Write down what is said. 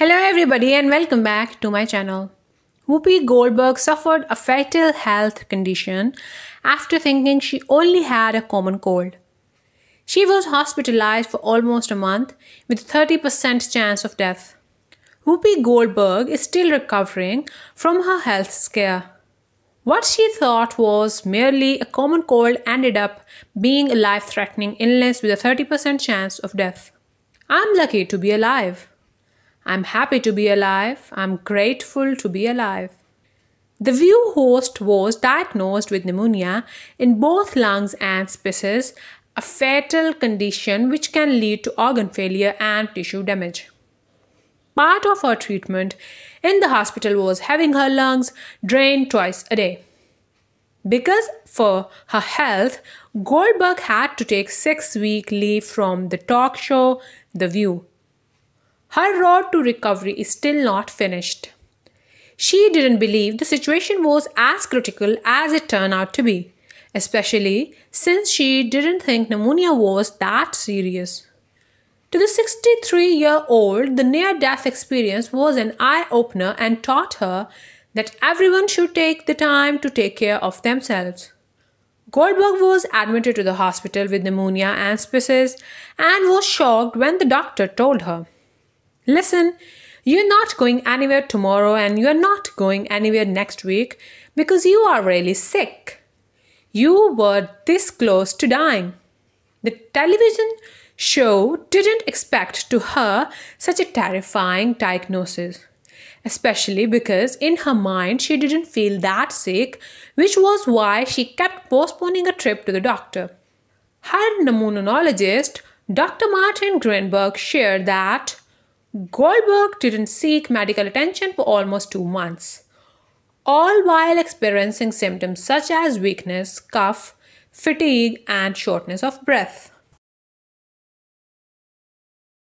Hello everybody and welcome back to my channel. Whoopi Goldberg suffered a fatal health condition after thinking she only had a common cold. She was hospitalized for almost a month with 30% chance of death. Whoopi Goldberg is still recovering from her health scare. What she thought was merely a common cold ended up being a life-threatening illness with a 30% chance of death. I'm lucky to be alive. I'm happy to be alive. I'm grateful to be alive. The View host was diagnosed with pneumonia in both lungs and sepsis, a fatal condition which can lead to organ failure and tissue damage. Part of her treatment in the hospital was having her lungs drained twice a day. Because for her health, Goldberg had to take six week leave from the talk show The View. Her road to recovery is still not finished. She didn't believe the situation was as critical as it turned out to be, especially since she didn't think pneumonia was that serious. To the 63 year old, the near death experience was an eye opener and taught her that everyone should take the time to take care of themselves. Goldberg was admitted to the hospital with pneumonia and sepsis and was shocked when the doctor told her Listen, you're not going anywhere tomorrow and you're not going anywhere next week because you are really sick. You were this close to dying. The television show didn't expect to her such a terrifying diagnosis, especially because in her mind she didn't feel that sick, which was why she kept postponing a trip to the doctor. Her pneumonologist, Dr. Martin Greenberg, shared that Goldberg didn't seek medical attention for almost two months, all while experiencing symptoms such as weakness, cough, fatigue, and shortness of breath.